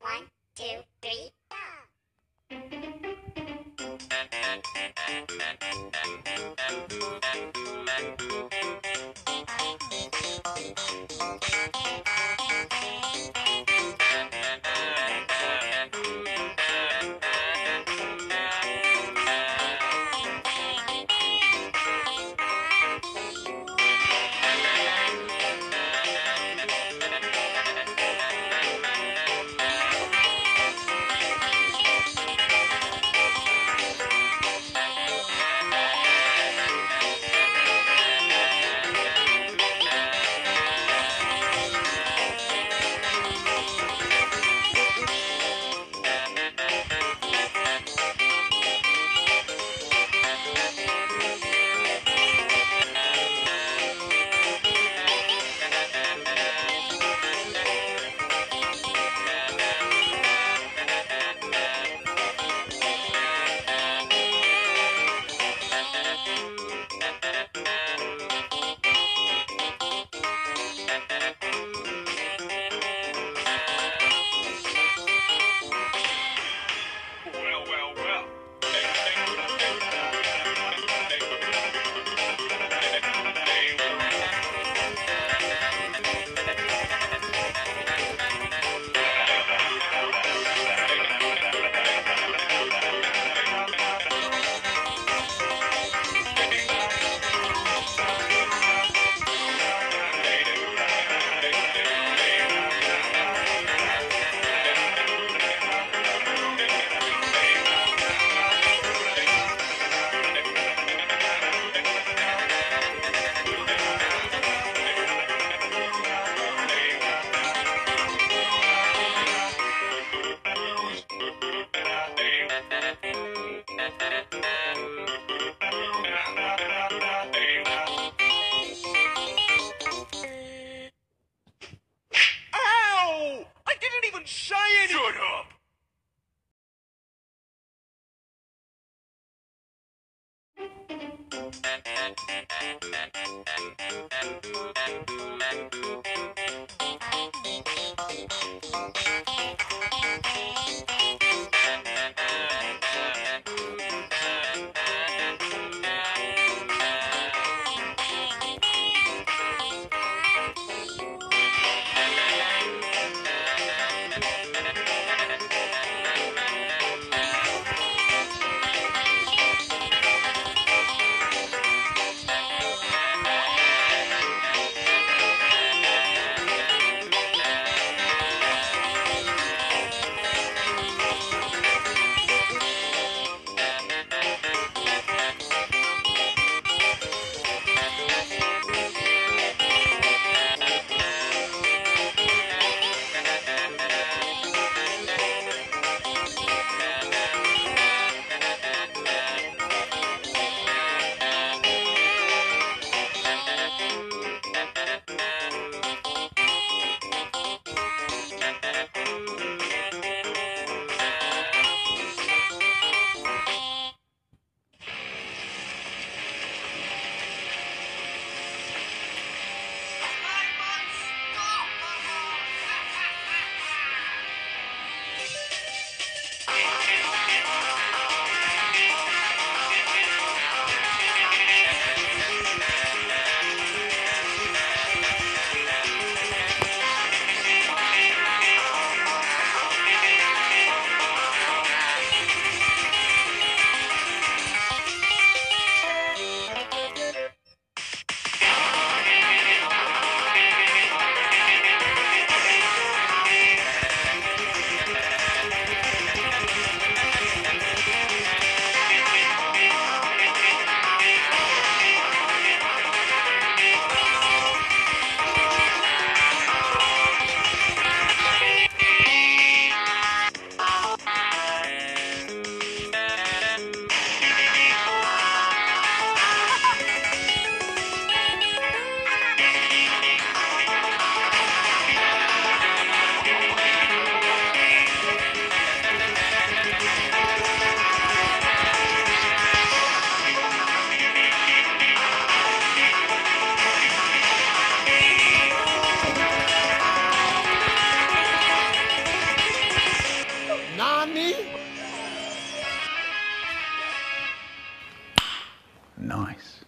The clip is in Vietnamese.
One, two, Thank you. Nice.